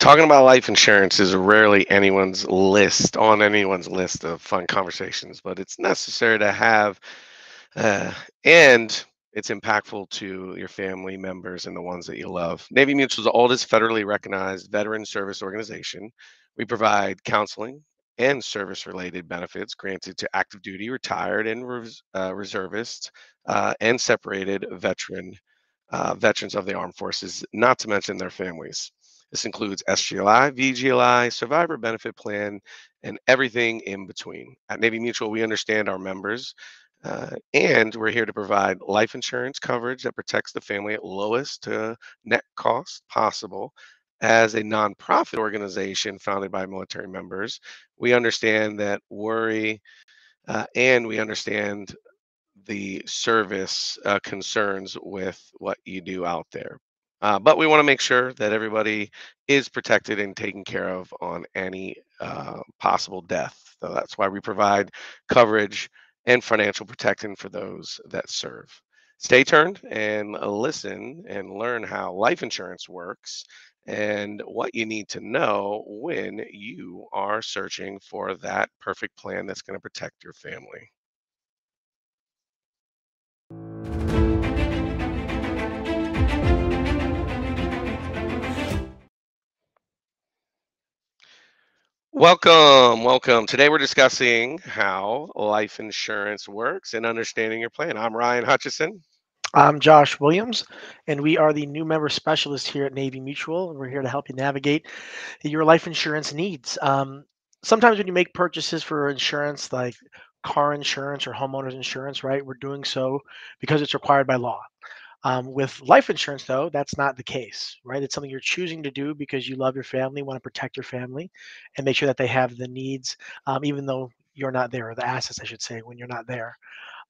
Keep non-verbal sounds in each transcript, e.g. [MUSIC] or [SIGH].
Talking about life insurance is rarely anyone's list on anyone's list of fun conversations, but it's necessary to have, uh, and it's impactful to your family members and the ones that you love. Navy Mutual is the oldest federally recognized veteran service organization. We provide counseling and service related benefits granted to active duty, retired, and res- uh, reservists uh, and separated veteran uh, veterans of the armed forces, not to mention their families. This includes SGLI, VGLI, Survivor Benefit Plan, and everything in between. At Navy Mutual, we understand our members, uh, and we're here to provide life insurance coverage that protects the family at lowest to net cost possible. As a nonprofit organization founded by military members, we understand that worry uh, and we understand the service uh, concerns with what you do out there. Uh, but we want to make sure that everybody is protected and taken care of on any uh, possible death. So that's why we provide coverage and financial protection for those that serve. Stay tuned and listen and learn how life insurance works and what you need to know when you are searching for that perfect plan that's going to protect your family. Welcome, welcome. Today we're discussing how life insurance works and understanding your plan. I'm Ryan Hutchison. I'm Josh Williams, and we are the new member specialist here at Navy Mutual. And we're here to help you navigate your life insurance needs. Um, sometimes when you make purchases for insurance, like car insurance or homeowners insurance, right, we're doing so because it's required by law. Um, with life insurance, though, that's not the case, right? It's something you're choosing to do because you love your family, want to protect your family, and make sure that they have the needs, um, even though you're not there, or the assets, I should say, when you're not there.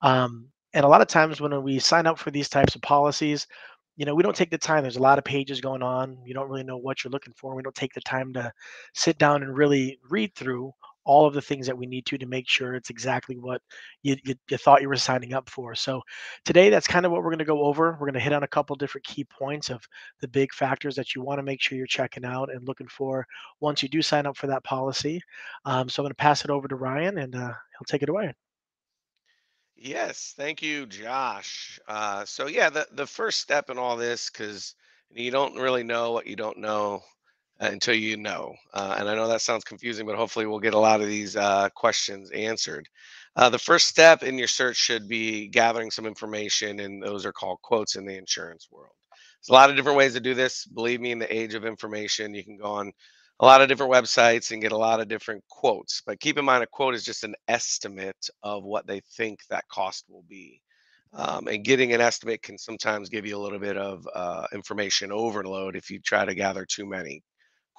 Um, and a lot of times when we sign up for these types of policies, you know, we don't take the time. There's a lot of pages going on. You don't really know what you're looking for. We don't take the time to sit down and really read through all of the things that we need to to make sure it's exactly what you, you, you thought you were signing up for. So today, that's kind of what we're going to go over. We're going to hit on a couple different key points of the big factors that you want to make sure you're checking out and looking for once you do sign up for that policy. Um, so I'm going to pass it over to Ryan, and uh, he'll take it away. Yes, thank you, Josh. Uh, so yeah, the the first step in all this, because you don't really know what you don't know until you know. Uh, and I know that sounds confusing, but hopefully we'll get a lot of these uh, questions answered. Uh, the first step in your search should be gathering some information, and those are called quotes in the insurance world. There's a lot of different ways to do this. Believe me, in the age of information, you can go on a lot of different websites and get a lot of different quotes. But keep in mind, a quote is just an estimate of what they think that cost will be. Um, and getting an estimate can sometimes give you a little bit of uh, information overload if you try to gather too many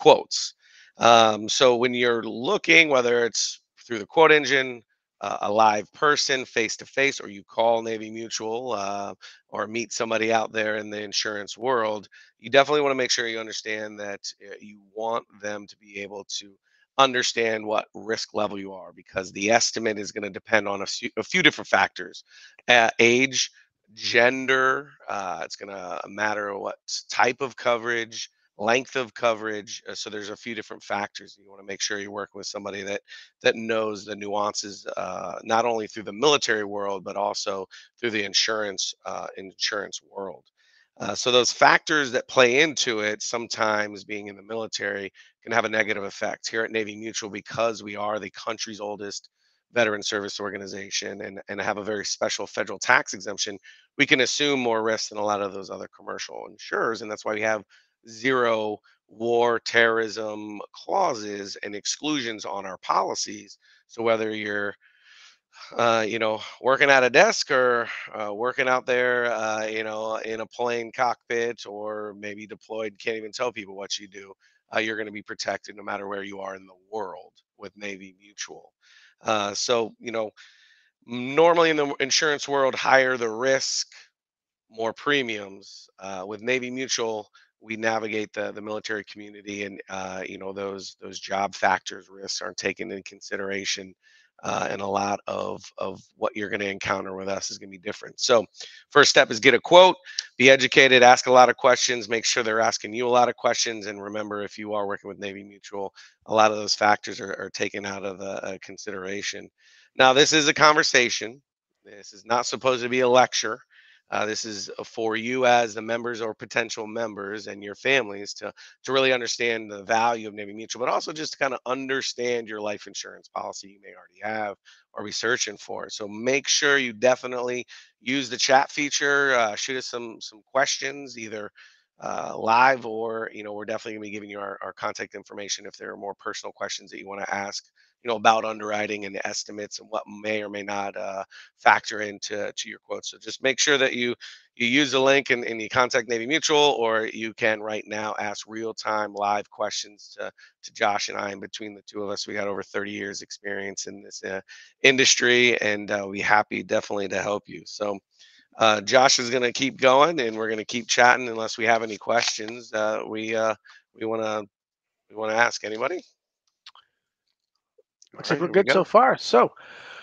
quotes. Um, so when you're looking, whether it's through the quote engine, uh, a live person face to face, or you call Navy Mutual uh, or meet somebody out there in the insurance world, you definitely want to make sure you understand that uh, you want them to be able to understand what risk level you are because the estimate is going to depend on a few, a few different factors uh, age, gender, uh, it's going to matter what type of coverage length of coverage. Uh, so there's a few different factors. You want to make sure you're working with somebody that that knows the nuances, uh, not only through the military world but also through the insurance uh, insurance world. Uh, so those factors that play into it, sometimes being in the military, can have a negative effect. Here at Navy Mutual, because we are the country's oldest veteran service organization and, and have a very special federal tax exemption, we can assume more risk than a lot of those other commercial insurers. And that's why we have zero war, terrorism clauses and exclusions on our policies. So whether you're uh, you know, working at a desk or uh, working out there, uh, you know, in a plane cockpit or maybe deployed, can't even tell people what you do. Uh, you're going to be protected no matter where you are in the world with Navy Mutual. Uh, so, you know, normally in the insurance world, higher the risk, more premiums. Uh, with Navy Mutual, we navigate the the military community and uh, you know those those job factors risks aren't taken into consideration uh, and a lot of of what you're going to encounter with us is going to be different. So, first step is get a quote, be educated, ask a lot of questions, make sure they're asking you a lot of questions, and remember if you are working with Navy Mutual, a lot of those factors are, are taken out of the uh, consideration. Now, this is a conversation. This is not supposed to be a lecture. Uh, this is uh, for you as the members or potential members and your families to to really understand the value of Navy Mutual, but also just to kind of understand your life insurance policy you may already have or be searching for. So make sure you definitely use the chat feature. Uh, shoot us some some questions either uh, live or you know we're definitely going to be giving you our, our contact information if there are more personal questions that you want to ask you know about underwriting and estimates and what may or may not uh, factor into to your quotes. So just make sure that you you use the link and, and you contact Navy Mutual, or you can right now ask real time live questions to to Josh and I. And between the two of us, we got over 30 years experience in this uh, industry, and uh, we happy definitely to help you. So. Uh, Josh is going to keep going, and we're going to keep chatting unless we have any questions. Uh, we uh, we want to we want to ask anybody. Looks like we're good we so far. So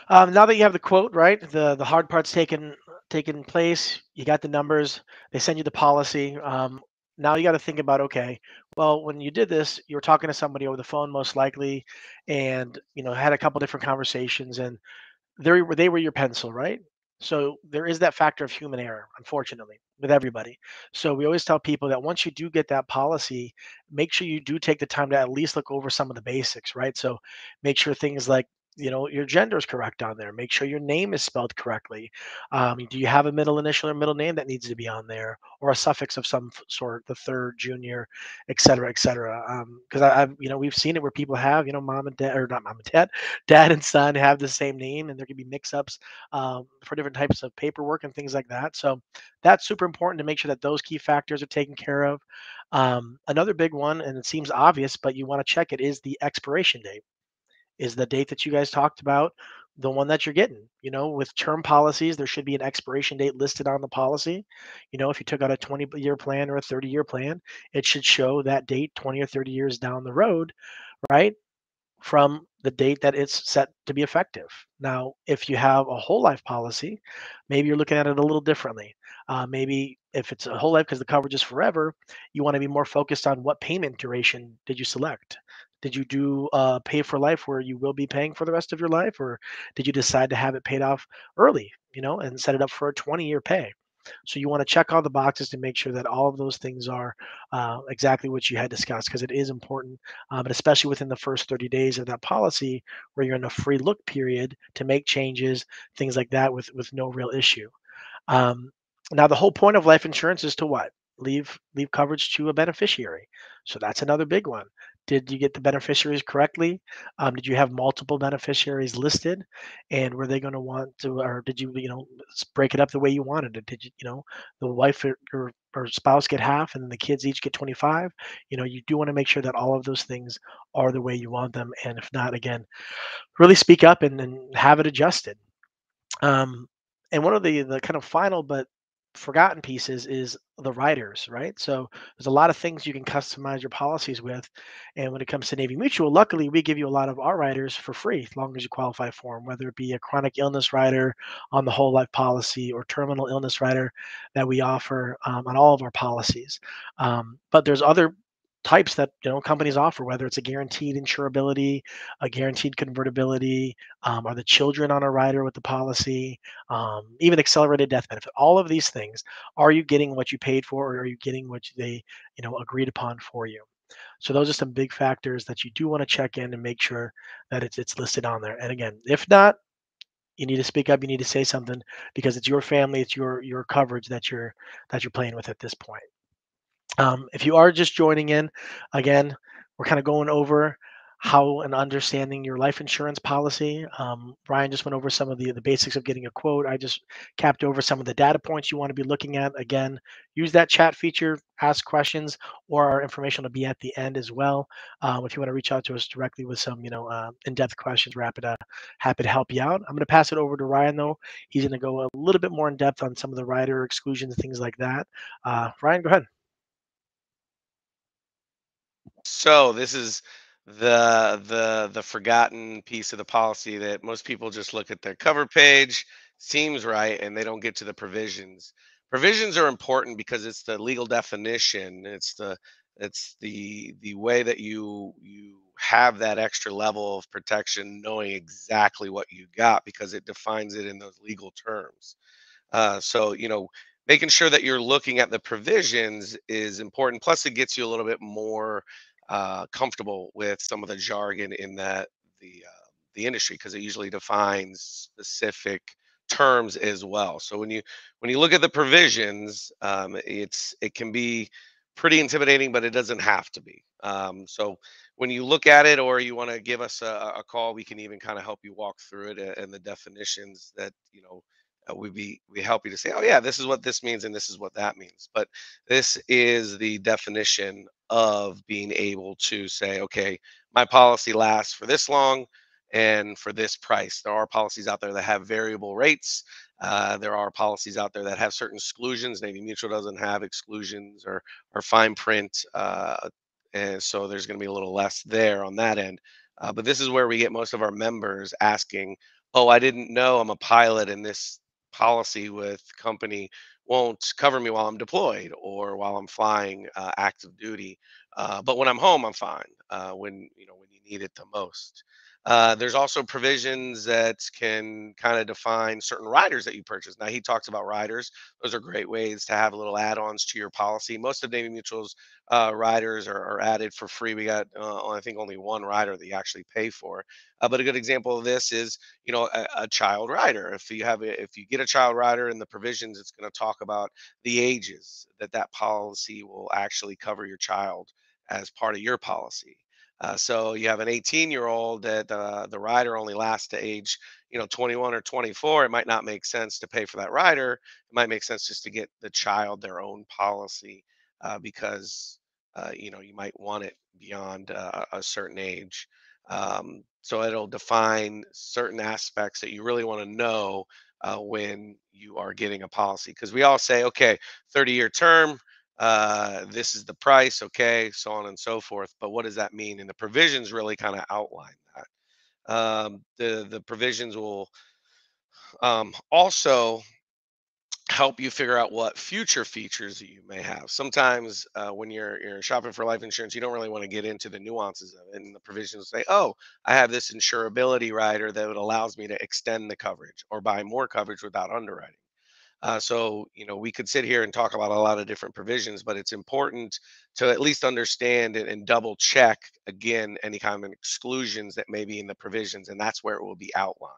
um, now that you have the quote, right, the the hard part's taken taken place. You got the numbers. They send you the policy. Um, now you got to think about okay, well, when you did this, you were talking to somebody over the phone most likely, and you know had a couple different conversations, and they were they were your pencil, right? So there is that factor of human error, unfortunately, with everybody. So we always tell people that once you do get that policy, make sure you do take the time to at least look over some of the basics, right? So make sure things like you know your gender is correct on there make sure your name is spelled correctly um, do you have a middle initial or middle name that needs to be on there or a suffix of some sort the third junior et cetera et cetera because um, i've you know we've seen it where people have you know mom and dad or not mom and dad [LAUGHS] dad and son have the same name and there can be mix-ups um, for different types of paperwork and things like that so that's super important to make sure that those key factors are taken care of um, another big one and it seems obvious but you want to check it is the expiration date is the date that you guys talked about the one that you're getting. You know, with term policies, there should be an expiration date listed on the policy. You know, if you took out a 20 year plan or a 30 year plan, it should show that date 20 or 30 years down the road, right? From the date that it's set to be effective. Now, if you have a whole life policy, maybe you're looking at it a little differently. Uh, maybe if it's a whole life because the coverage is forever, you want to be more focused on what payment duration did you select. Did you do uh, pay for life where you will be paying for the rest of your life, or did you decide to have it paid off early, you know, and set it up for a 20 year pay? So you want to check all the boxes to make sure that all of those things are uh, exactly what you had discussed because it is important, uh, but especially within the first 30 days of that policy where you're in a free look period to make changes, things like that with with no real issue. Um, now the whole point of life insurance is to what? Leave leave coverage to a beneficiary. So that's another big one. Did you get the beneficiaries correctly? Um, did you have multiple beneficiaries listed? And were they going to want to, or did you, you know, break it up the way you wanted it? Did you, you know, the wife or, or, or spouse get half and the kids each get 25? You know, you do want to make sure that all of those things are the way you want them. And if not, again, really speak up and, and have it adjusted. Um, and one of the the kind of final but forgotten pieces is the riders, right? So there's a lot of things you can customize your policies with. And when it comes to Navy Mutual, luckily we give you a lot of our riders for free as long as you qualify for them, whether it be a chronic illness rider on the whole life policy or terminal illness rider that we offer um, on all of our policies. Um, but there's other types that you know companies offer, whether it's a guaranteed insurability, a guaranteed convertibility, um, are the children on a rider with the policy, um, even accelerated death benefit. All of these things, are you getting what you paid for, or are you getting what they you know agreed upon for you? So those are some big factors that you do want to check in and make sure that it's it's listed on there. And again, if not, you need to speak up. You need to say something because it's your family, it's your your coverage that you're that you're playing with at this point. Um, if you are just joining in, again, we're kind of going over how and understanding your life insurance policy. Um, Ryan just went over some of the, the basics of getting a quote. I just capped over some of the data points you want to be looking at. Again, use that chat feature, ask questions, or our information will be at the end as well. Um, if you want to reach out to us directly with some, you know, uh, in-depth questions, rapid, uh, happy to help you out. I'm going to pass it over to Ryan though. He's going to go a little bit more in depth on some of the rider exclusions, things like that. Uh, Ryan, go ahead. So this is the the the forgotten piece of the policy that most people just look at their cover page, seems right, and they don't get to the provisions. Provisions are important because it's the legal definition. It's the it's the the way that you you have that extra level of protection, knowing exactly what you got because it defines it in those legal terms. Uh, so, you know, making sure that you're looking at the provisions is important. Plus, it gets you a little bit more uh, comfortable with some of the jargon in that the uh, the industry because it usually defines specific terms as well. So when you when you look at the provisions, um, it's it can be pretty intimidating, but it doesn't have to be. Um, so when you look at it, or you want to give us a, a call, we can even kind of help you walk through it and the definitions that you know uh, we be we help you to say, oh yeah, this is what this means and this is what that means. But this is the definition of being able to say, okay, my policy lasts for this long and for this price. There are policies out there that have variable rates. Uh, there are policies out there that have certain exclusions. Navy Mutual doesn't have exclusions or or fine print, uh, and so there's going to be a little less there on that end. Uh, but this is where we get most of our members asking, "Oh, I didn't know I'm a pilot in this policy with company won't cover me while I'm deployed or while I'm flying uh, active duty. Uh, but when I'm home, I'm fine. Uh, when you know when you need it the most. Uh, there's also provisions that can kind of define certain riders that you purchase. Now he talks about riders; those are great ways to have little add-ons to your policy. Most of Navy Mutual's uh, riders are, are, added for free. We got, uh, I think, only one rider that you actually pay for. Uh, but a good example of this is, you know, a, a, child rider. If you have, a, if you get a child rider in the provisions, it's going to talk about the ages that that policy will actually cover your child as part of your policy. Uh, so you have an 18 year old that uh, the rider only lasts to age, you know, 21 or 24. It might not make sense to pay for that rider. It might make sense just to get the child their own policy uh, because, uh, you know, you might want it beyond uh, a certain age. Um, so it'll define certain aspects that you really want to know uh, when you are getting a policy because we all say, okay, 30 year term, uh, this is the price, okay, so on and so forth. But what does that mean? And the provisions really kind of outline that. Um, the the provisions will um, also help you figure out what future features you may have. Sometimes uh, when you're you're shopping for life insurance, you don't really want to get into the nuances of it, and the provisions say, "Oh, I have this insurability rider that allows me to extend the coverage or buy more coverage without underwriting." Uh, so, you know, we could sit here and talk about a lot of different provisions, but it's important to at least understand and double check again any kind of exclusions that may be in the provisions, and that's where it will be outlined.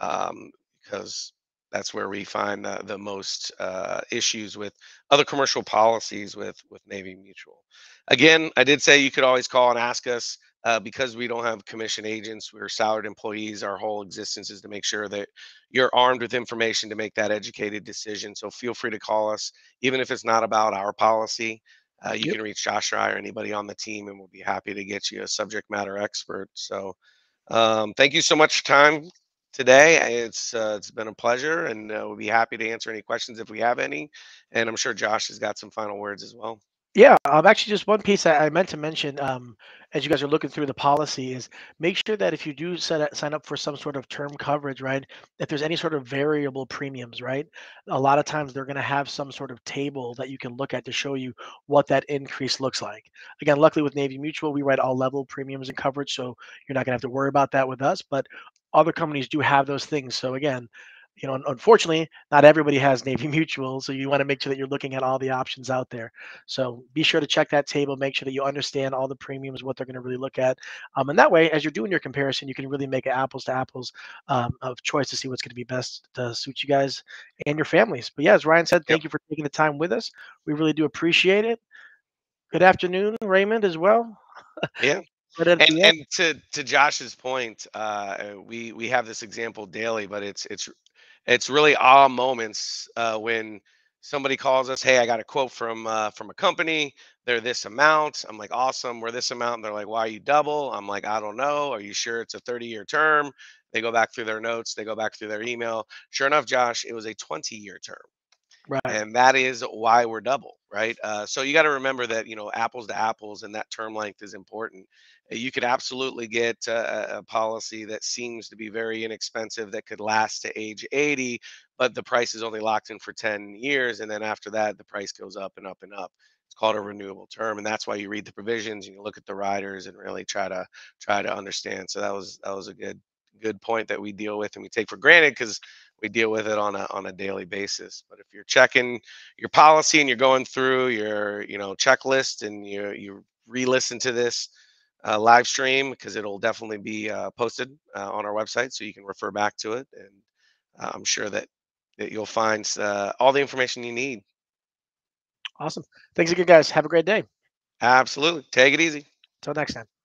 Um, because that's where we find the, the most uh, issues with other commercial policies with with Navy Mutual. Again, I did say you could always call and ask us uh, because we don't have commission agents. We're salaried employees. Our whole existence is to make sure that you're armed with information to make that educated decision. So feel free to call us, even if it's not about our policy. Uh, you yep. can reach Josh or I or anybody on the team, and we'll be happy to get you a subject matter expert. So, um, thank you so much for time today. It's uh, it's been a pleasure, and uh, we'll be happy to answer any questions if we have any. And I'm sure Josh has got some final words as well. Yeah, um, actually, just one piece I, I meant to mention um, as you guys are looking through the policy is make sure that if you do set sign up for some sort of term coverage, right? If there's any sort of variable premiums, right? A lot of times they're going to have some sort of table that you can look at to show you what that increase looks like. Again, luckily with Navy Mutual, we write all level premiums and coverage, so you're not going to have to worry about that with us. But other companies do have those things. So again, you know, unfortunately, not everybody has Navy [LAUGHS] Mutual, so you want to make sure that you're looking at all the options out there. So be sure to check that table, make sure that you understand all the premiums, what they're going to really look at, um, and that way, as you're doing your comparison, you can really make an apples to apples um, of choice to see what's going to be best to suit you guys and your families. But yeah, as Ryan said, thank yep. you for taking the time with us. We really do appreciate it. Good afternoon, Raymond, as well. Yeah. [LAUGHS] And, and to to Josh's point, uh, we we have this example daily, but it's it's it's really awe moments uh, when somebody calls us, hey, I got a quote from uh, from a company. They're this amount. I'm like, awesome. We're this amount. And they're like, why are you double? I'm like, I don't know. Are you sure it's a 30 year term? They go back through their notes. They go back through their email. Sure enough, Josh, it was a 20 year term. Right. And that is why we're double, right? Uh, so you got to remember that you know apples to apples, and that term length is important. You could absolutely get a, a policy that seems to be very inexpensive that could last to age 80, but the price is only locked in for 10 years. And then after that, the price goes up and up and up. It's called a renewable term. And that's why you read the provisions and you look at the riders and really try to try to understand. So that was that was a good good point that we deal with and we take for granted because we deal with it on a on a daily basis. But if you're checking your policy and you're going through your you know checklist and you you re-listen to this uh, live stream because it'll definitely be uh, posted uh, on our website so you can refer back to it and uh, i'm sure that, that you'll find uh, all the information you need Awesome. Thanks again, guys. Have a great day. absolutely take it easy Until next time.